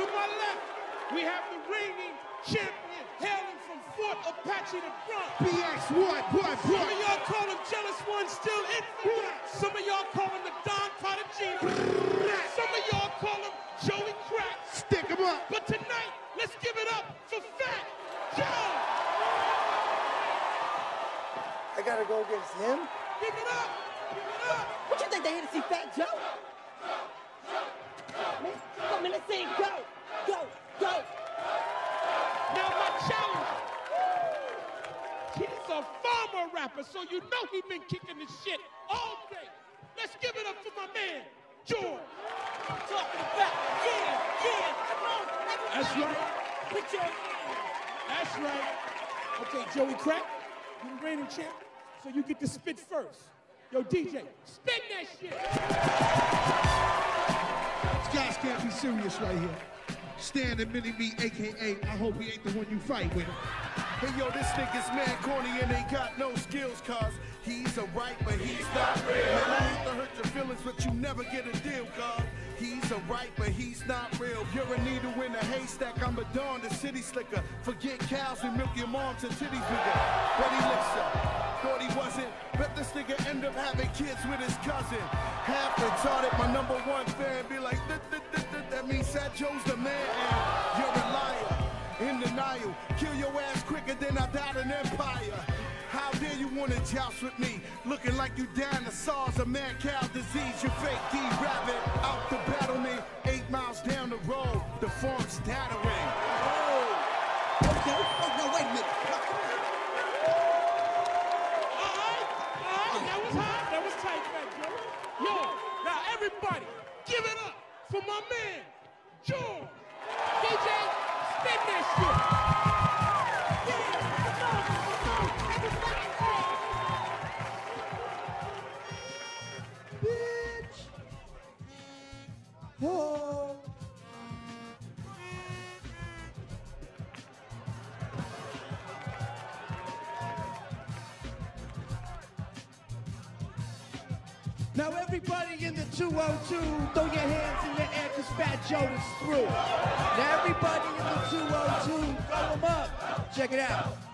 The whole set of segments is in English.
To my left, we have the reigning champion hailing from Fort Apache the Bronx. BX what? What? Some of y'all call him Jealous One, still in. Some of y'all call him the Don Cartagena. Some of y'all call him Joey Crack. Stick him up. But tonight, let's give it up for Fat Joe. I gotta go against him? Give it up. Give it up. What you think they here to see Fat Joe? Man, come in and say go, go, go. Now my challenge. He's a former rapper, so you know he been kicking the shit all day. Let's give it up for my man, George. Talking about, yeah, yeah, come on. That's right. Put your That's right. Okay, Joey Crack, you the reigning champ, so you get to spit first. Yo, DJ, spit that shit. These guys can't be serious right here. Stand and mini me, aka I hope he ain't the one you fight with. Hey yo, this nigga's mad corny and ain't got no skills, cause he's a right, but he's not real. Man, I hate to hurt your feelings, but you never get a deal, cause he's a right, but he's not real. You're a needle in a haystack, I'm a dawn, the city slicker. Forget cows and milk your mom to titties bigger. But he up, thought he wasn't. Bet this nigga end up having kids with his cousin. Half retarded, my number one fan be like, that means Fat Joe's the man, and you're a liar in denial. Kill your ass quicker than I died an empire. How dare you wanna joust with me? Looking like you dinosaurs, a mad cow disease. You fake D rabbit out to battle me. Eight miles down the road, the form's dattering. Okay, oh, no, wait a minute. All right, all right, that was hot, that was tight, Fat Joe. Yo, now everybody, give it up for my man, George. DJ, spit that shit. Now everybody in the 202, throw your hands in the air cause Fat Joe is through. Now everybody in the 202, throw them up. Check it out.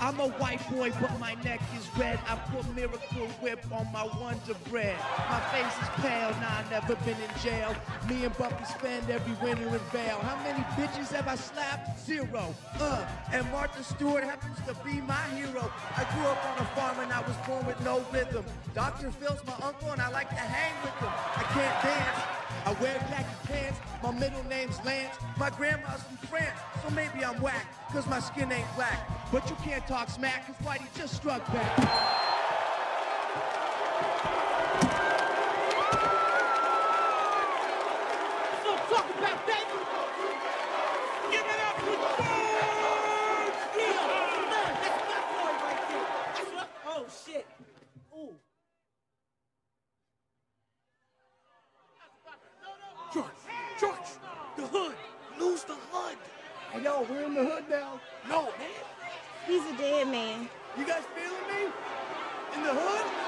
I'm a white boy, but my neck is red. I put Miracle Whip on my Wonder Bread. My face is pale, nah, I never been in jail. Me and Bumpy spend every winter in Vail. How many bitches have I slapped? Zero. Uh, and Martha Stewart happens to be my hero. I grew up on a farm and I was born with no rhythm. Dr. Phil's my uncle and I like to hang with him. I can't dance. I wear khaki pants, my middle name's Lance. My grandma's from France, so maybe I'm whack, cause my skin ain't black. But you can't talk smack, cause Whitey just struck back. Yo, we're in the hood now. No, man. He's a dead man. You guys feeling me? In the hood?